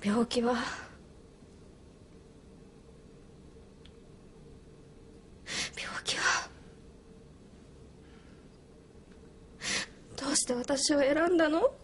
病気は？病気は？どうして私を選んだの？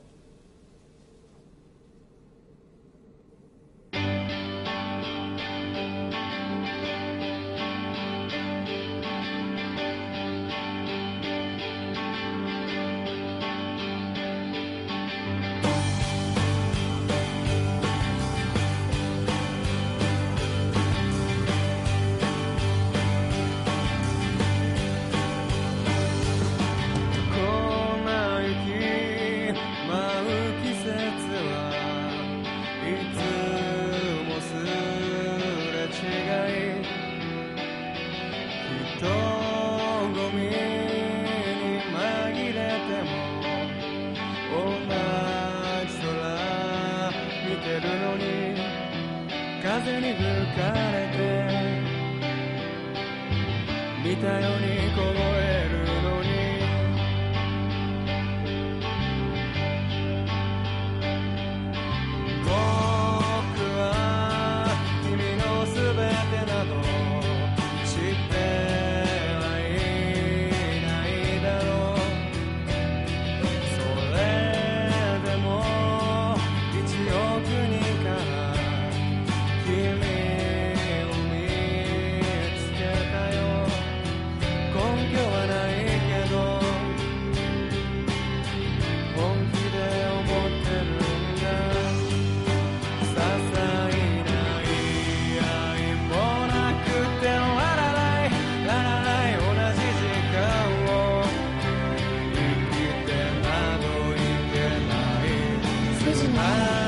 風に吹かれて見たように I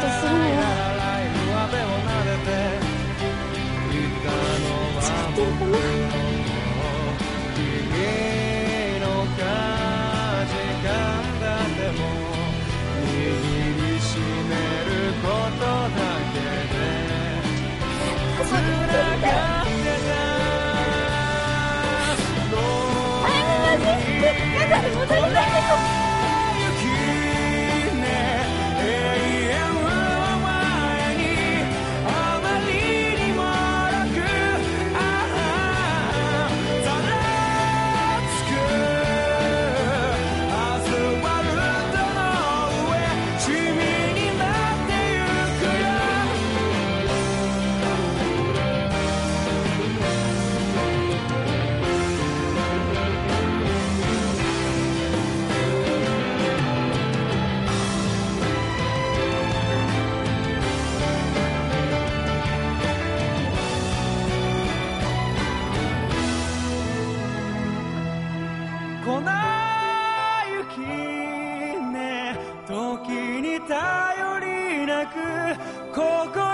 Fantasy 時に頼りなく心